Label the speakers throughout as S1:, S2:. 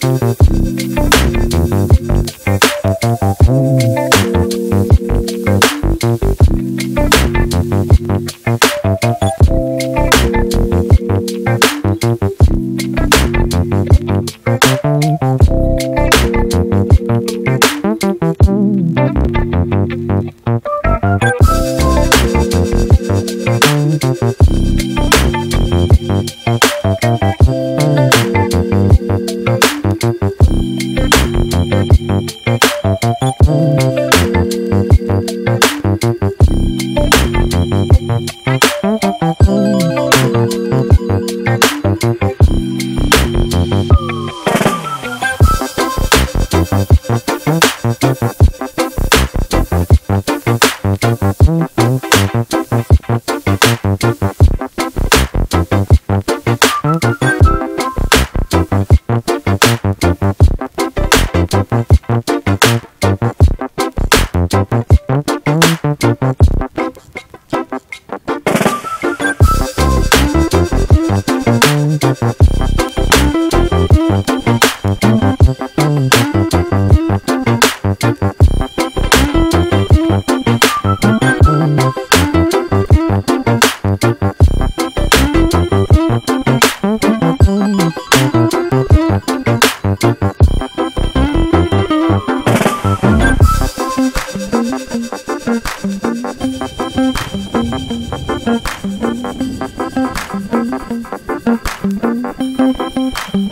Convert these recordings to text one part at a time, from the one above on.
S1: Thank you. bye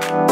S1: Thank you.